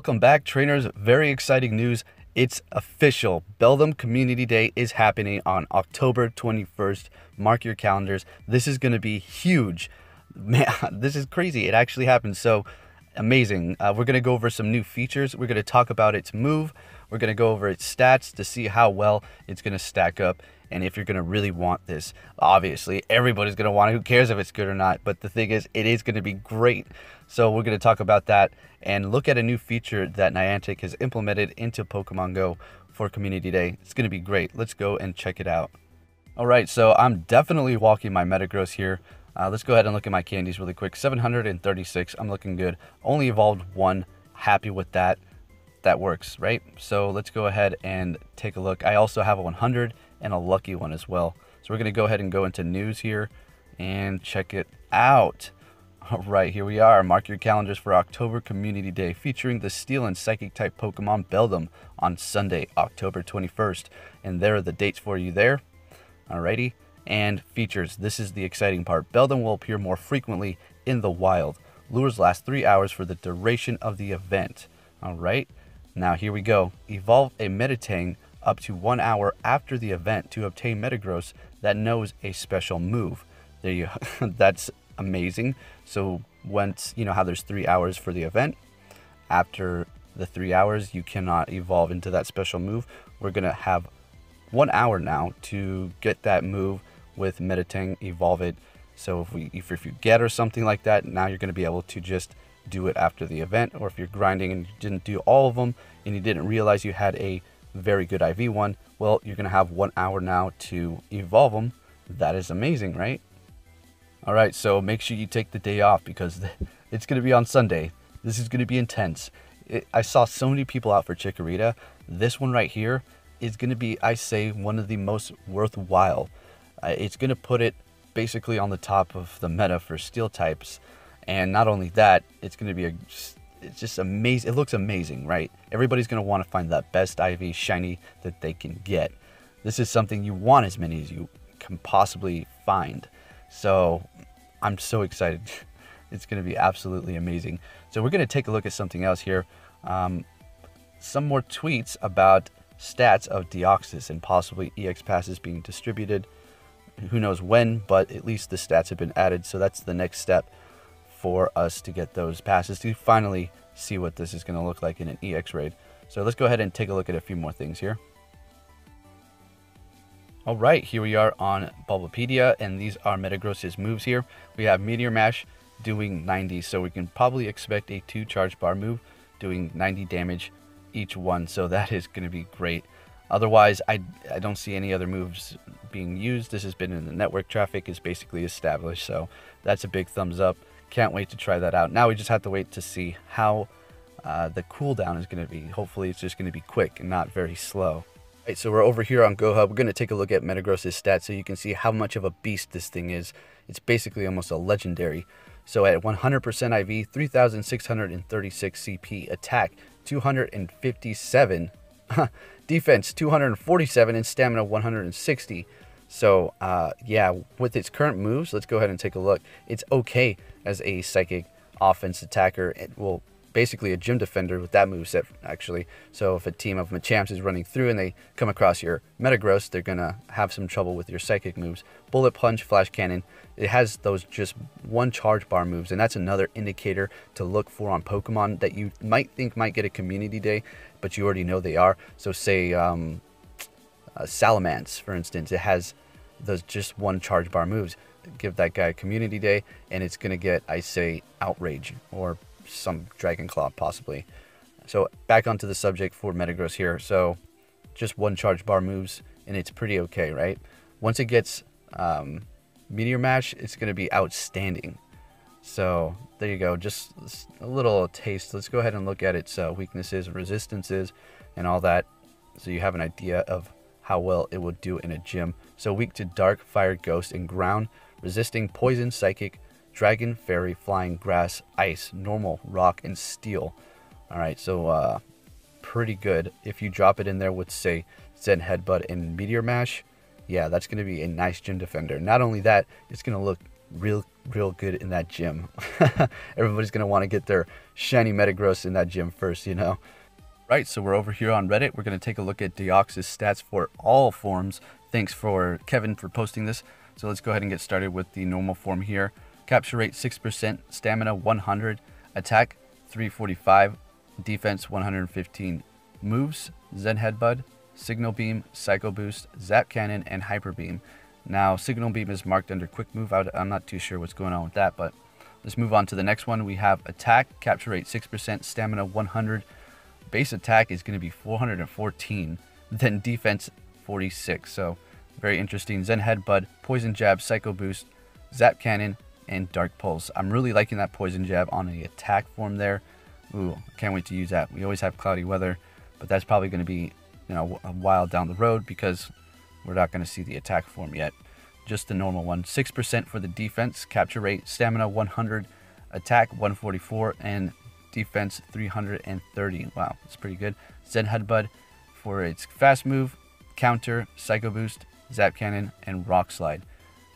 Welcome back, trainers. Very exciting news. It's official. Beldum Community Day is happening on October 21st. Mark your calendars. This is going to be huge. Man, this is crazy. It actually happened. So amazing. Uh, we're going to go over some new features. We're going to talk about its move. We're going to go over its stats to see how well it's going to stack up and if you're going to really want this. Obviously, everybody's going to want it. Who cares if it's good or not? But the thing is, it is going to be great. So we're going to talk about that and look at a new feature that Niantic has implemented into Pokemon Go for Community Day. It's going to be great. Let's go and check it out. All right, so I'm definitely walking my Metagross here. Uh, let's go ahead and look at my candies really quick. 736, I'm looking good. Only evolved one, happy with that. That works, right? So let's go ahead and take a look. I also have a 100 and a lucky one as well. So we're gonna go ahead and go into news here and check it out. All right, here we are. Mark your calendars for October Community Day featuring the Steel and Psychic type Pokemon Beldum on Sunday, October 21st. And there are the dates for you there. Alrighty and features. This is the exciting part. Beldum will appear more frequently in the wild. Lures last three hours for the duration of the event. All right, now here we go. Evolve a Metang up to one hour after the event to obtain Metagross that knows a special move. There you, that's amazing. So once you know how there's three hours for the event, after the three hours you cannot evolve into that special move. We're gonna have one hour now to get that move with Metang, evolve it. So if we if, if you get or something like that, now you're to be able to just do it after the event. Or if you're grinding and you didn't do all of them and you didn't realize you had a very good IV one, well, you're going to have one hour now to evolve them. That is amazing, right? All right, so make sure you take the day off because it's going to be on Sunday. This is going to be intense. It, I saw so many people out for Chikorita. This one right here is going to be, I say, one of the most worthwhile uh, it's going to put it basically on the top of the meta for steel types. And not only that, it's going to be a it's just amazing. It looks amazing, right? Everybody's going to want to find that best IV shiny that they can get. This is something you want as many as you can possibly find. So I'm so excited. it's going to be absolutely amazing. So we're going to take a look at something else here. Um, some more tweets about stats of Deoxys and possibly EX passes being distributed who knows when, but at least the stats have been added. So that's the next step for us to get those passes to finally see what this is going to look like in an EX raid. So let's go ahead and take a look at a few more things here. All right, here we are on Bulbapedia, and these are Metagross's moves here. We have Meteor Mash doing 90, so we can probably expect a two charge bar move doing 90 damage each one, so that is going to be great. Otherwise, I, I don't see any other moves being used. This has been in the network traffic is basically established. So that's a big thumbs up. Can't wait to try that out. Now we just have to wait to see how uh, the cooldown is going to be. Hopefully it's just going to be quick and not very slow. All right, so we're over here on GoHub. We're going to take a look at Metagross's stats so you can see how much of a beast this thing is. It's basically almost a legendary. So at 100% IV, 3,636 CP, attack 257 defense 247 and stamina 160. So uh, yeah, with its current moves, let's go ahead and take a look. It's okay as a psychic offense attacker. It will basically a gym defender with that move set actually. So if a team of Machamps is running through and they come across your Metagross, they're gonna have some trouble with your psychic moves. Bullet Punch, Flash Cannon, it has those just one charge bar moves, and that's another indicator to look for on Pokemon that you might think might get a community day, but you already know they are. So say um, uh, Salamence, for instance, it has those just one charge bar moves. Give that guy community day, and it's gonna get, I say, Outrage or some Dragon Claw possibly. So back onto the subject for Metagross here. So just one charge bar moves, and it's pretty okay, right? Once it gets um, Meteor Mash, it's going to be outstanding. So there you go, just a little taste. Let's go ahead and look at its uh, weaknesses, resistances, and all that, so you have an idea of how well it will do in a gym. So weak to dark, fire, ghost, and ground, resisting poison, psychic, dragon, fairy, flying, grass, ice, normal, rock, and steel. All right, so uh, pretty good. If you drop it in there with, say, Zen Headbutt and Meteor Mash, yeah, that's going to be a nice gym defender. Not only that, it's going to look real real good in that gym. Everybody's going to want to get their shiny Metagross in that gym first, you know? Right, so we're over here on Reddit. We're going to take a look at Deoxys stats for all forms. Thanks for Kevin for posting this. So let's go ahead and get started with the normal form here. Capture rate 6%, stamina 100, attack 345, defense 115. Moves, Zen Headbutt, Signal Beam, Psycho Boost, Zap Cannon, and Hyper Beam. Now, Signal Beam is marked under Quick Move. I'm not too sure what's going on with that, but let's move on to the next one. We have Attack, Capture Rate 6%, Stamina 100. Base attack is going to be 414. Then Defense 46. So, very interesting. Zen Headbutt, Poison Jab, Psycho Boost, Zap Cannon, and Dark Pulse. I'm really liking that Poison Jab on the attack form there. Ooh, can't wait to use that. We always have cloudy weather, but that's probably going to be you know a while down the road because we're not going to see the attack form yet. Just the normal one. 6% for the defense, capture rate, stamina 100, attack 144, and defense 330. Wow, that's pretty good. Zen Headbutt for its fast move, counter, psycho boost, zap cannon, and rock slide.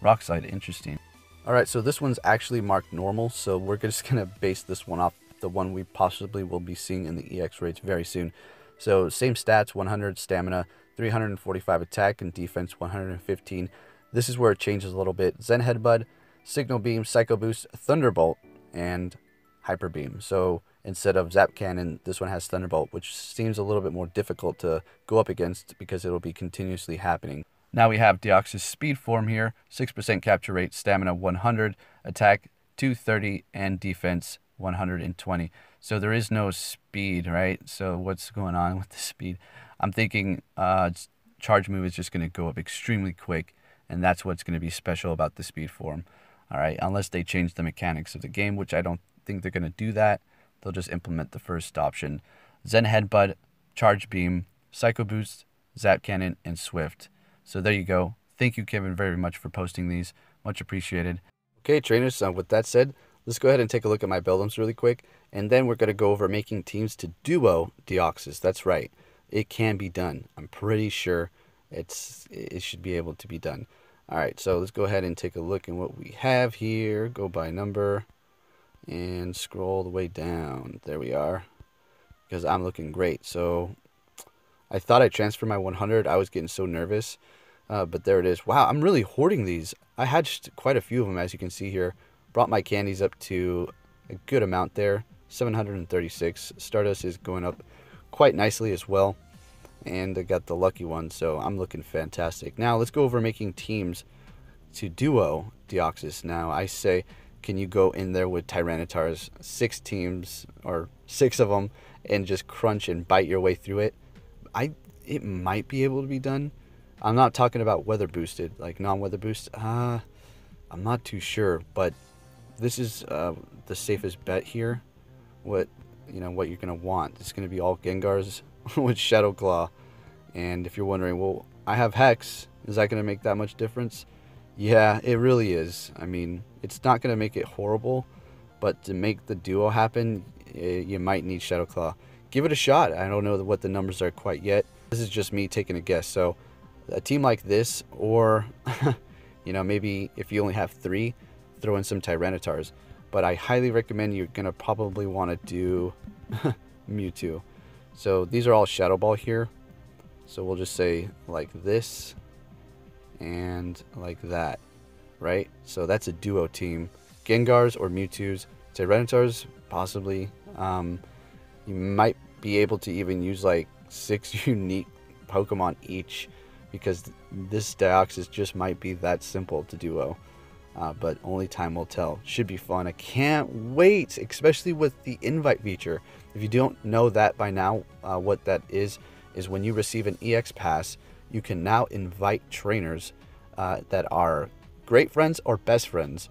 Rock slide, interesting. All right, so this one's actually marked normal, so we're just gonna base this one off the one we possibly will be seeing in the EX raids very soon. So same stats, 100 stamina, 345 attack, and defense 115. This is where it changes a little bit. Zen Headbutt, Signal Beam, Psycho Boost, Thunderbolt, and Hyper Beam. So instead of Zap Cannon, this one has Thunderbolt, which seems a little bit more difficult to go up against because it'll be continuously happening. Now we have Deoxys Speed form here, 6% capture rate, stamina 100, attack 230, and defense 120. So there is no speed, right? So what's going on with the speed? I'm thinking uh, charge move is just going to go up extremely quick, and that's what's going to be special about the speed form. All right, unless they change the mechanics of the game, which I don't think they're going to do that. They'll just implement the first option. Zen Headbutt, Charge Beam, Psycho Boost, Zap Cannon, and Swift. So there you go. Thank you, Kevin, very much for posting these. Much appreciated. Okay, trainers, with that said, let's go ahead and take a look at my Beldums really quick, and then we're going to go over making teams to duo Deoxys. That's right. It can be done. I'm pretty sure it's it should be able to be done. All right, so let's go ahead and take a look at what we have here. Go by number and scroll the way down. There we are. Because I'm looking great. So I thought I transferred my 100. I was getting so nervous. Uh, but there it is. Wow, I'm really hoarding these. I had quite a few of them, as you can see here. Brought my candies up to a good amount there, 736. Stardust is going up quite nicely as well. And I got the lucky one, so I'm looking fantastic. Now let's go over making teams to duo Deoxys. Now I say, can you go in there with Tyranitar's six teams or six of them and just crunch and bite your way through it? I it might be able to be done. I'm not talking about weather boosted, like non-weather boost. Uh, I'm not too sure, but this is uh, the safest bet here. What you know what you're gonna want. It's gonna be all Gengars with Shadow Claw. And if you're wondering, well, I have Hex. Is that gonna make that much difference? Yeah, it really is. I mean, it's not gonna make it horrible, but to make the duo happen, it, you might need Shadow Claw. Give it a shot. I don't know what the numbers are quite yet. This is just me taking a guess. So, a team like this, or you know, maybe if you only have three, throw in some Tyranitars. But I highly recommend you're going to probably want to do Mewtwo. So these are all Shadow Ball here. So we'll just say like this and like that, right? So that's a duo team. Gengars or Mewtwo's. Tyranitar's, possibly. Um, you might be able to even use like six unique Pokemon each because this Deoxys just might be that simple to duo uh, but only time will tell. Should be fun. I can't wait, especially with the invite feature. If you don't know that by now, uh, what that is, is when you receive an EX pass, you can now invite trainers uh, that are great friends or best friends.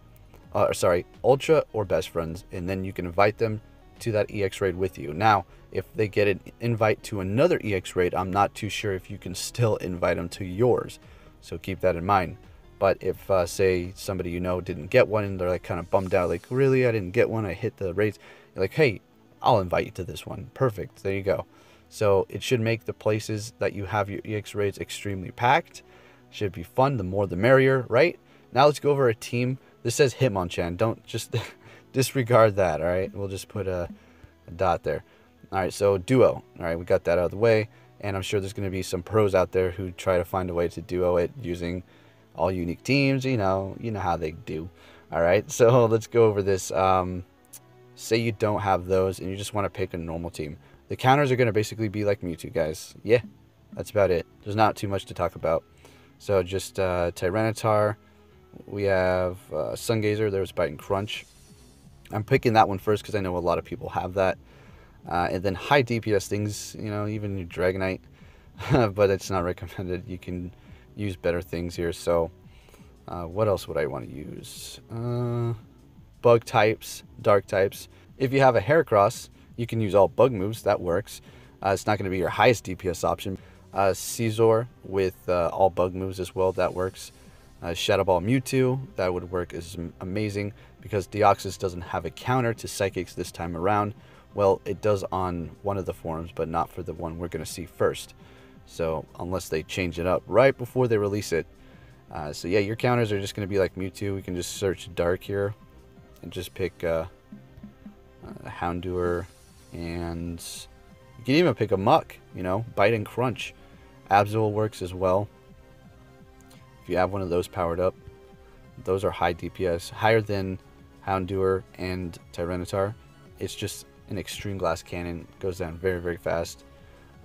Uh, sorry, ultra or best friends, and then you can invite them to that EX raid with you. Now, if they get an invite to another EX raid, I'm not too sure if you can still invite them to yours. So keep that in mind. But if, uh, say, somebody you know didn't get one and they're like kind of bummed out, like, really, I didn't get one, I hit the rates, you're like, hey, I'll invite you to this one. Perfect. There you go. So it should make the places that you have your EX raids extremely packed. Should be fun. The more the merrier, right? Now let's go over a team This says Hitmonchan. Don't just disregard that, all right? We'll just put a, a dot there. All right, so duo. All right, we got that out of the way. And I'm sure there's going to be some pros out there who try to find a way to duo it using all unique teams. You know, you know how they do. All right, so let's go over this. Um, say you don't have those and you just want to pick a normal team. The counters are going to basically be like Mewtwo, guys. Yeah, that's about it. There's not too much to talk about. So just uh, Tyranitar. We have uh, Sungazer. There's Bite and Crunch. I'm picking that one first because I know a lot of people have that. Uh, and then high DPS things, you know, even your Dragonite, but it's not recommended. You can use better things here. So, uh, what else would I want to use? Uh, bug types, dark types. If you have a Heracross, you can use all bug moves. That works. Uh, it's not going to be your highest DPS option. Uh, Scizor with uh, all bug moves as well. That works. Uh, Shadow Ball Mewtwo, that would work is amazing because Deoxys doesn't have a counter to Psychics this time around. Well, it does on one of the forms, but not for the one we're going to see first. So, unless they change it up right before they release it. Uh, so, yeah, your counters are just going to be like Mewtwo. We can just search Dark here and just pick uh, uh, Houndour. And you can even pick a muck, you know, Bite and Crunch. Absol works as well. If you have one of those powered up, those are high DPS, higher than Houndour and Tyranitar. It's just an extreme glass cannon, goes down very, very fast.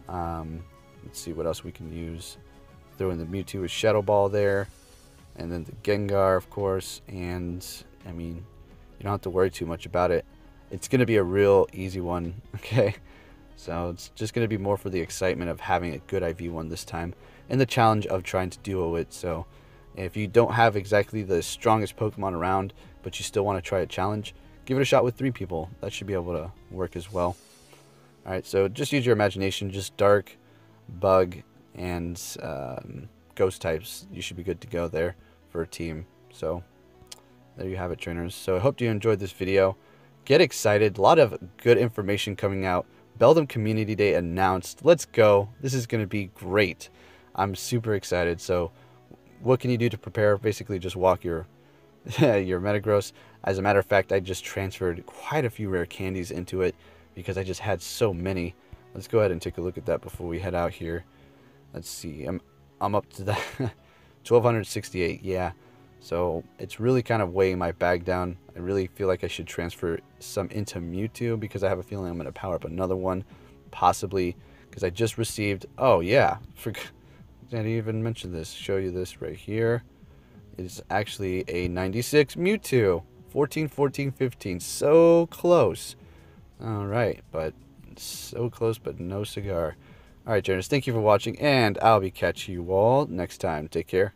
Um, let's see what else we can use. Throw in the Mewtwo with Shadow Ball there, and then the Gengar, of course. And I mean, you don't have to worry too much about it. It's going to be a real easy one, okay? So it's just going to be more for the excitement of having a good IV1 this time and the challenge of trying to duo it. So if you don't have exactly the strongest Pokemon around, but you still want to try a challenge, give it a shot with three people. That should be able to work as well. Alright, so just use your imagination. Just Dark, Bug, and um, Ghost types. You should be good to go there for a team. So there you have it, trainers. So I hope you enjoyed this video. Get excited. A lot of good information coming out. Beldum Community Day announced. Let's go. This is going to be great. I'm super excited. So what can you do to prepare? Basically just walk your your Metagross. As a matter of fact, I just transferred quite a few rare candies into it because I just had so many. Let's go ahead and take a look at that before we head out here. Let's see. I'm I'm up to that 1268. Yeah. So it's really kind of weighing my bag down. I really feel like I should transfer some into Mewtwo because I have a feeling I'm going to power up another one. Possibly because I just received... Oh, yeah. Forgot, I didn't even mention this. Show you this right here. It's actually a 96 Mewtwo. 14, 14, 15. So close. All right, but so close, but no cigar. All right, Jonas, thank you for watching, and I'll be catching you all next time. Take care.